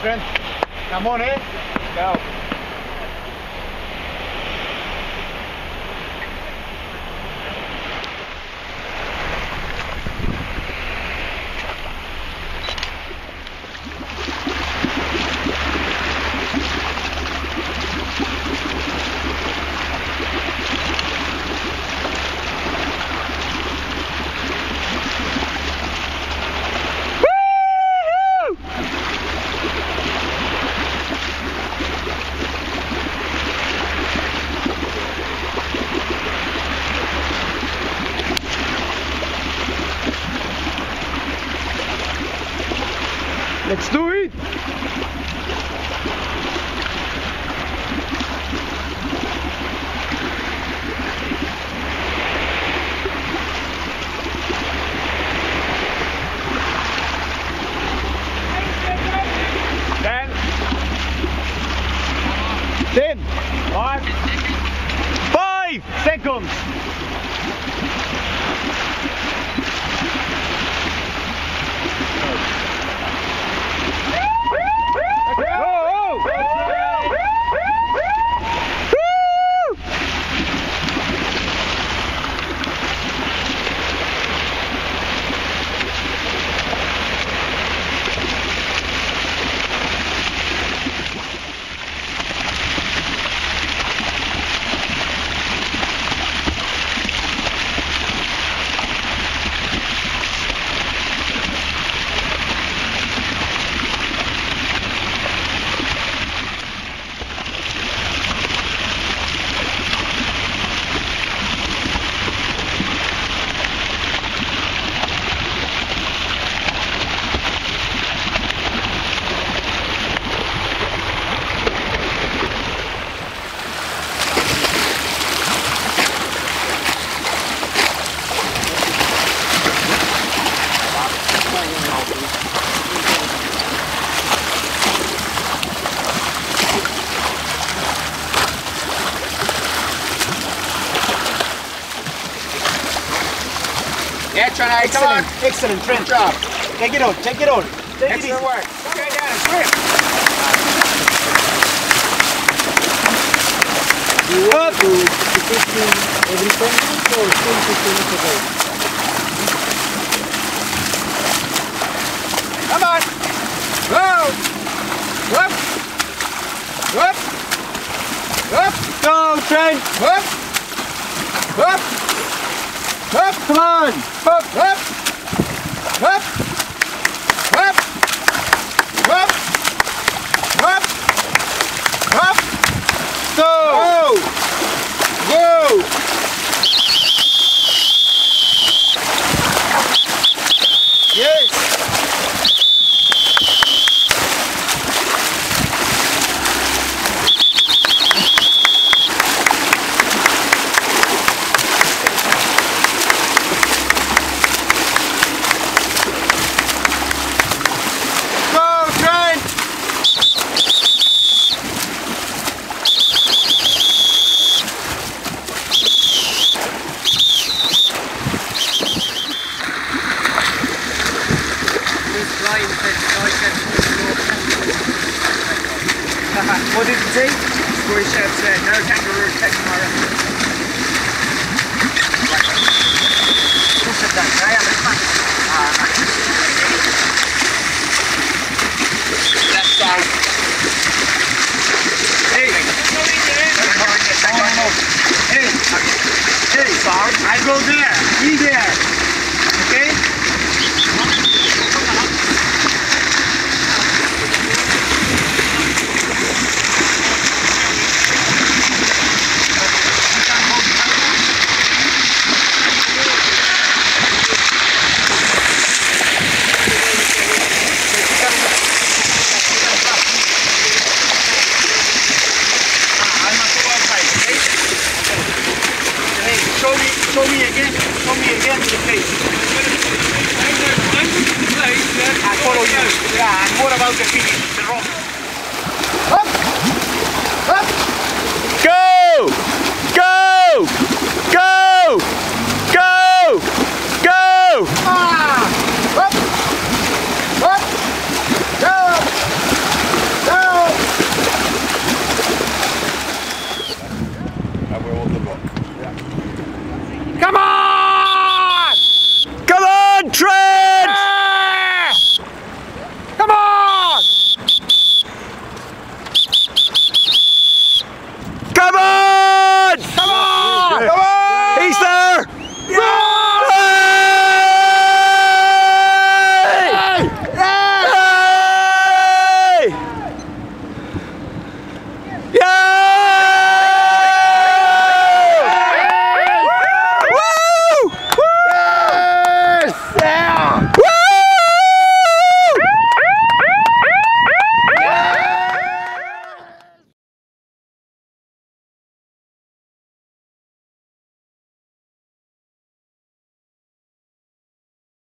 Friend, come on, eh? Ciao. Let's do it! Ten. Five. Five seconds. Yeah, Trent, come on. Excellent, excellent, Trent. Good job. Take it on, take it on. Take it Excellent easy. work. Okay, and grip. You want to, take in every 10 minutes or 10 15 minutes a? Come on. Go. Whoop. Whoop. Whoop. Go, Trent. Whoop. Whoop. Whoop. Come on. Whoop. Whoop. Whoop. Whoop. Whoop. Whoop. Whoop. Go. Go. Go. Yes. Go, Trent. What did you say? Corey Chef said, no kangaroo taking my? I go there. Be there. about to finish the rock. Up! Up! Go! Go! Go! Go! Go! Ah! Up! Up! Down! Down! And we're on the rock.